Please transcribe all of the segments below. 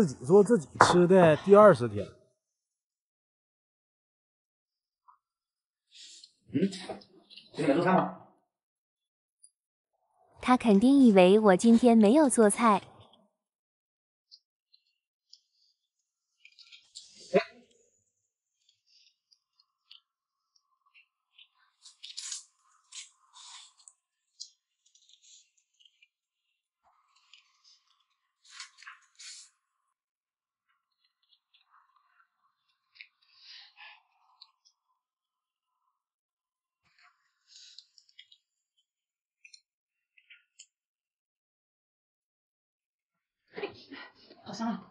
自己做自己吃的第二十天。嗯，今天没做菜吗？他肯定以为我今天没有做菜。好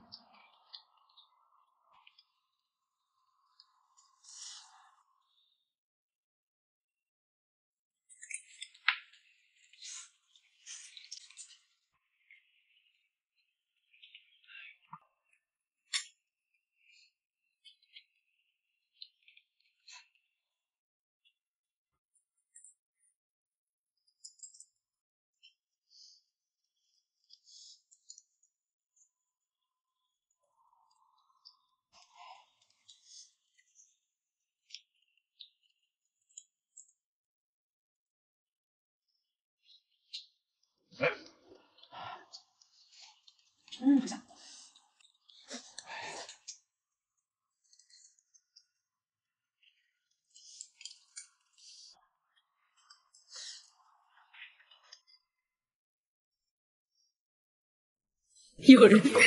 嗯，不香。有人哭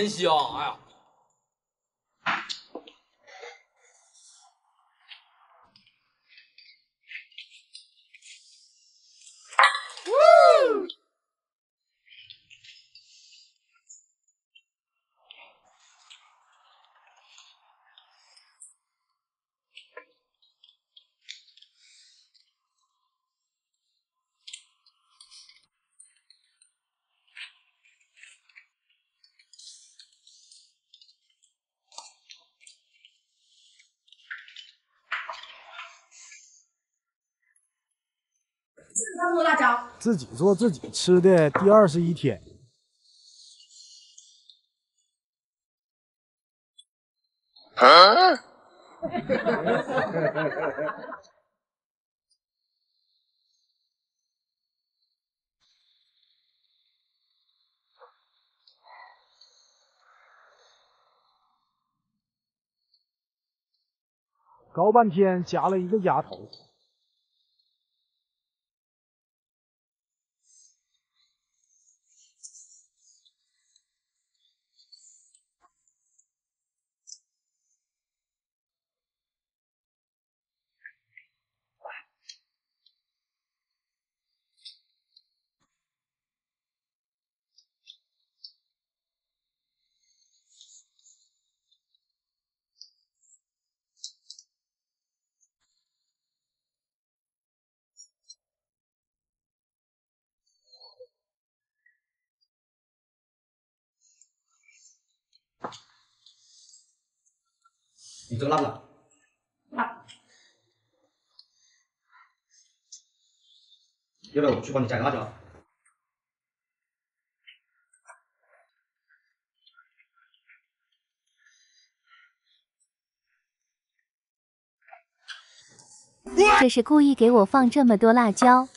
真香！哎呀，那么多辣椒，自己做自己吃的第二十一天。搞半天夹了一个鸭头。这个辣不辣？辣。要不要我去帮你加个辣椒？这是故意给我放这么多辣椒。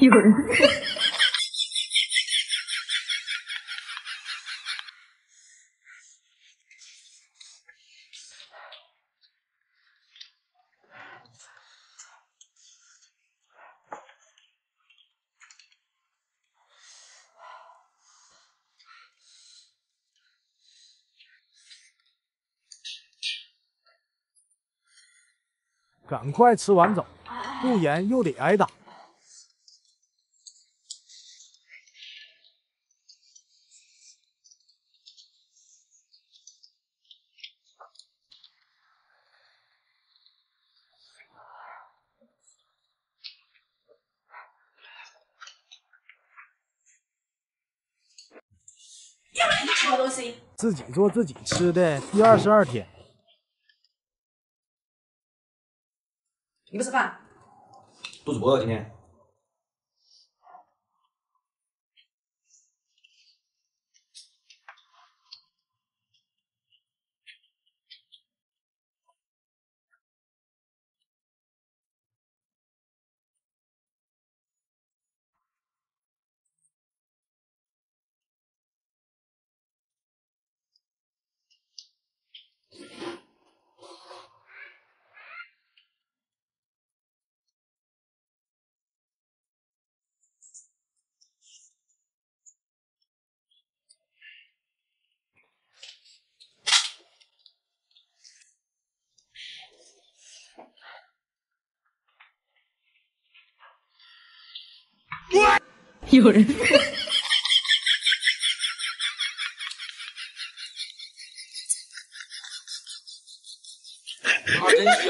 一会赶快吃完走不然又得挨打。么东西？自己做自己吃的第二十二天，你不吃饭？肚子不饿今天？有人。啊，真香！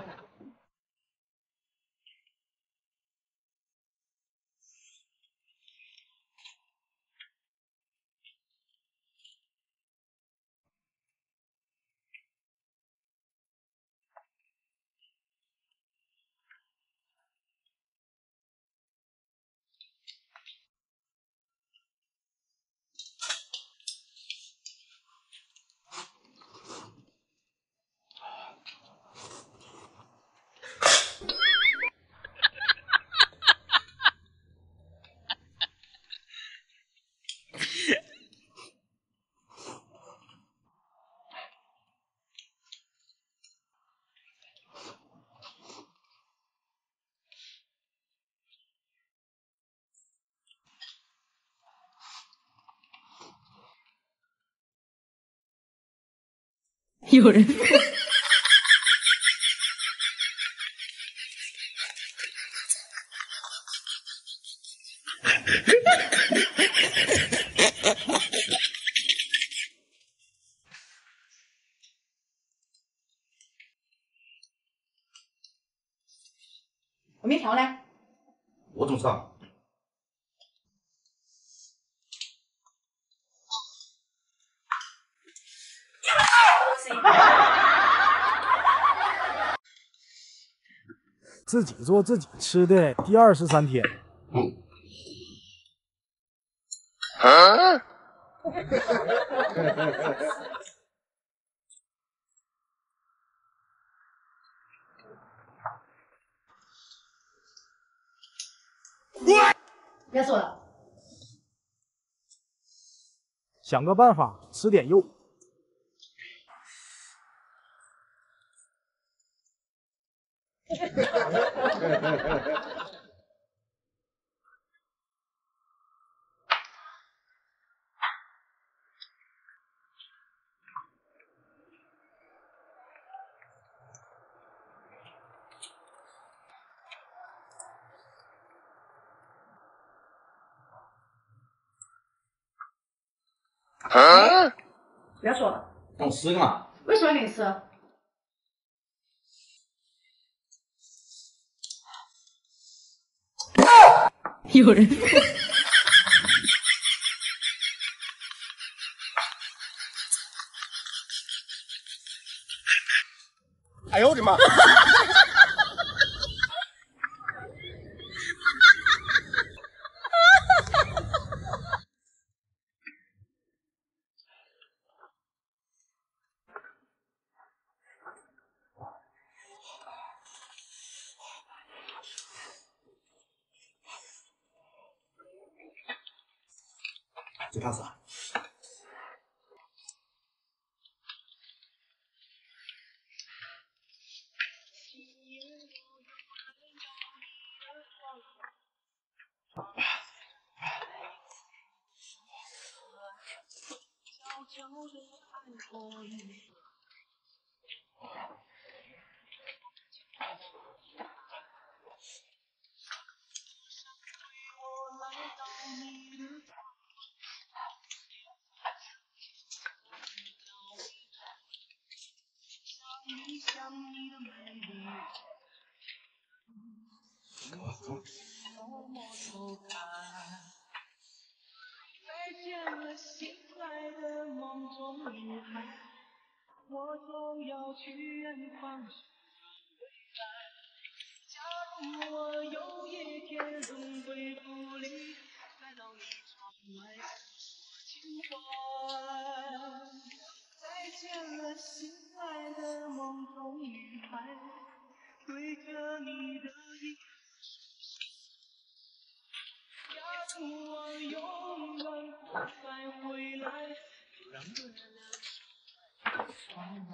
有人。我面条呢？我怎么知道？自己做自己吃的第二十三天，别说了，想个办法吃点肉。啊！不要说了，等吃干嘛？为什么要领吃？有人。哎呦我的妈！最怕啥？方。假如我有一天荣归故里，再到你窗外说情怀。再见了，心爱的梦中女孩，对着你的眼。假如我永远不再回来，就让月亮守在窗外。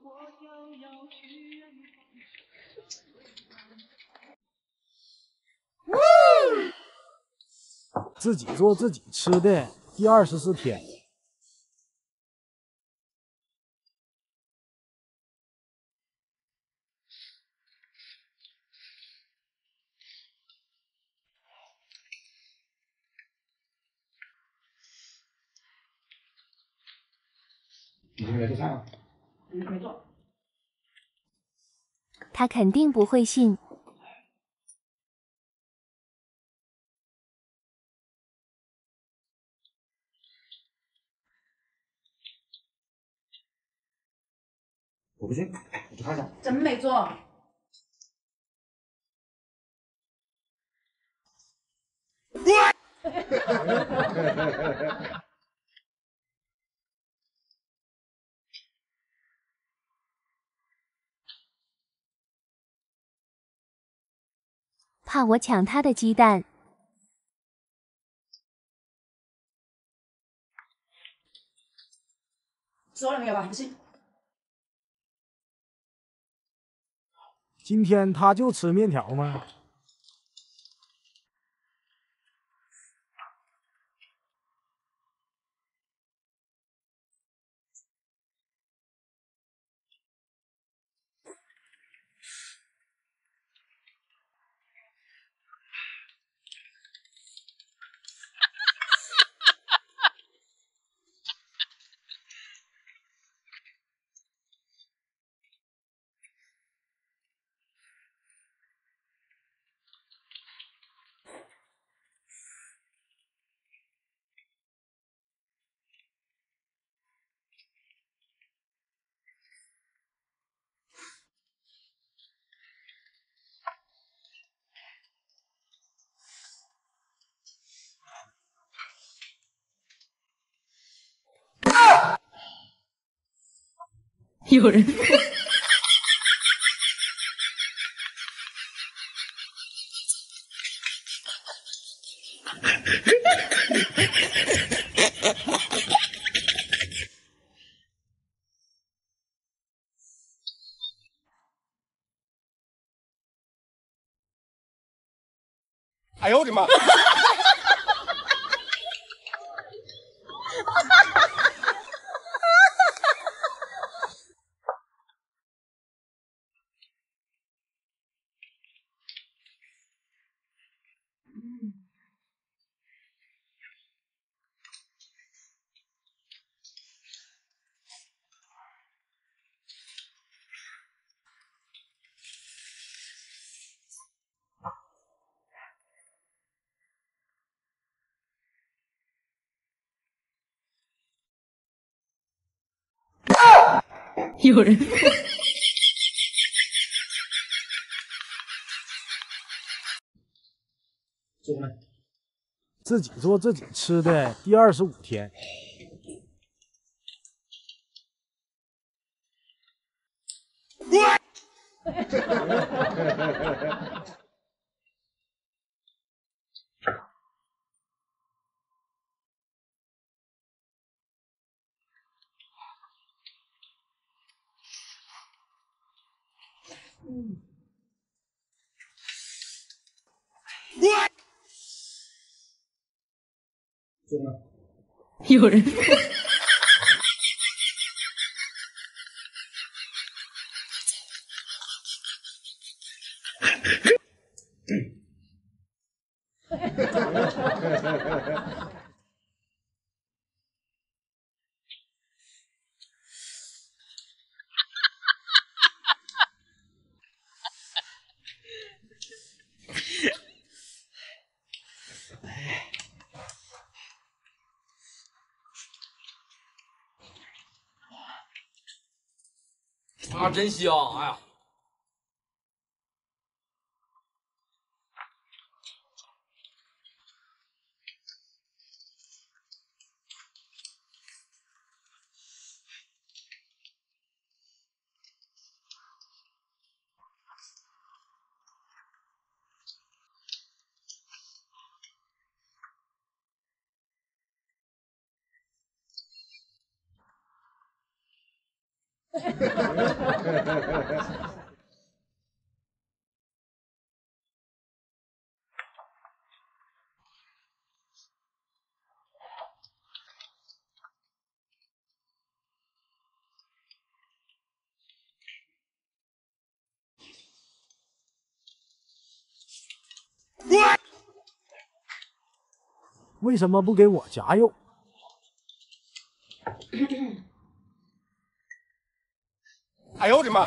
我将要去远方。自己做自己吃的第二十四天，你今天来做菜吗？嗯，没做。他肯定不会信。我不信，我去看一下。真没做。怕我抢他的鸡蛋，说了没有吧？不信。今天他就吃面条吗？有人。哎呦我的妈！有人。自己做自己吃的第二十五天，做 有人。真香！哎呀，为什么不给我夹肉？哎呦我的妈！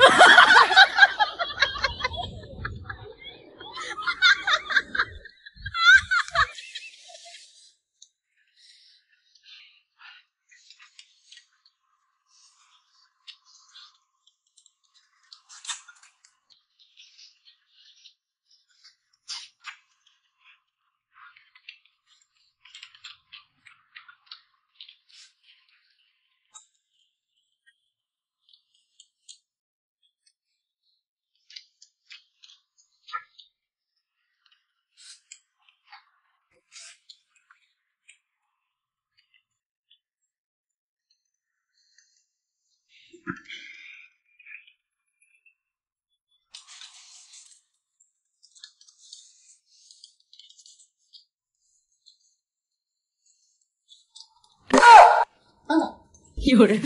有人。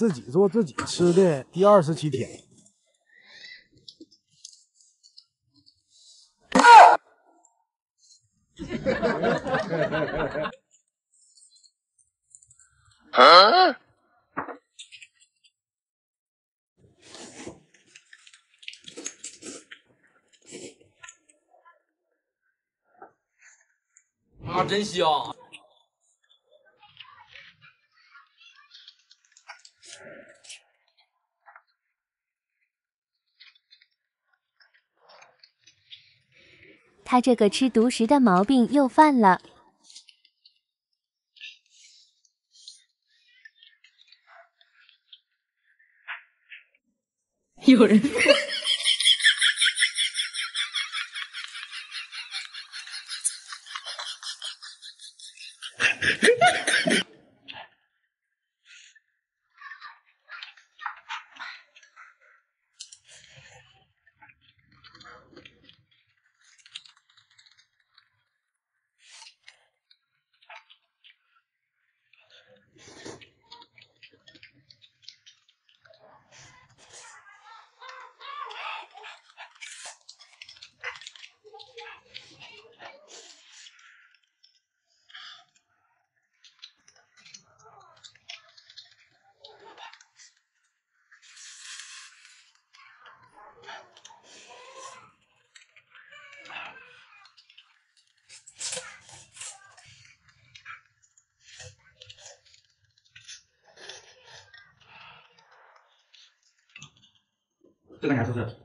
自己做自己吃的第二十七天，啊，啊真香！他这个吃独食的毛病又犯了。有人，这个啥？这是？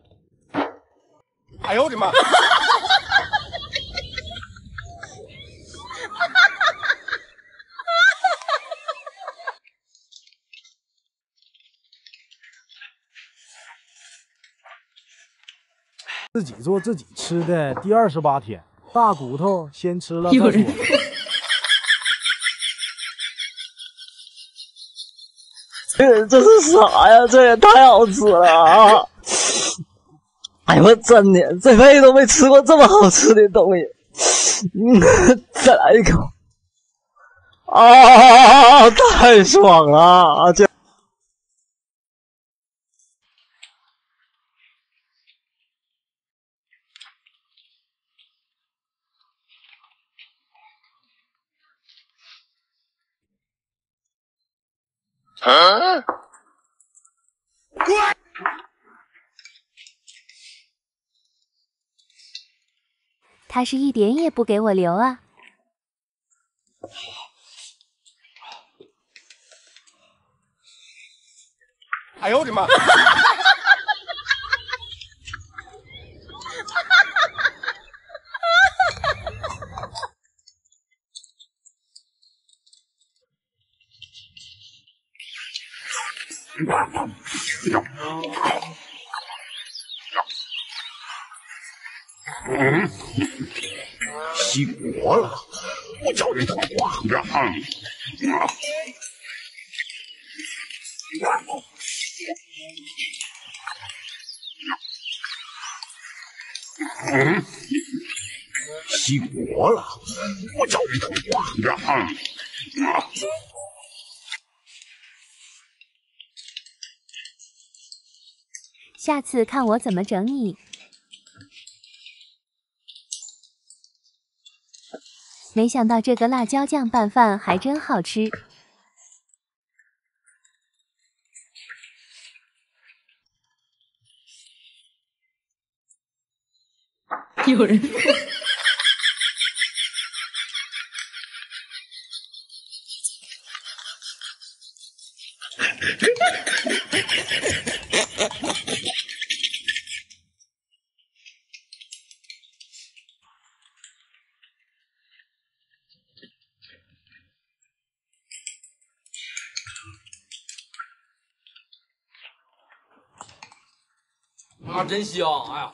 哎呦我的妈！自己做自己吃的第二十八天，大骨头先吃了再说有人。这这是啥呀？这也太好吃了啊！哎我真的这辈子都没吃过这么好吃的东西。嗯，再来一口。啊，太爽了！啊这他是一点也不给我留啊！哎呦我的妈！熄火了，我叫你等会儿啊！熄火了，我叫你等会儿啊！下次看我怎么整你！没想到这个辣椒酱拌饭还真好吃。有人，真香！哎呀，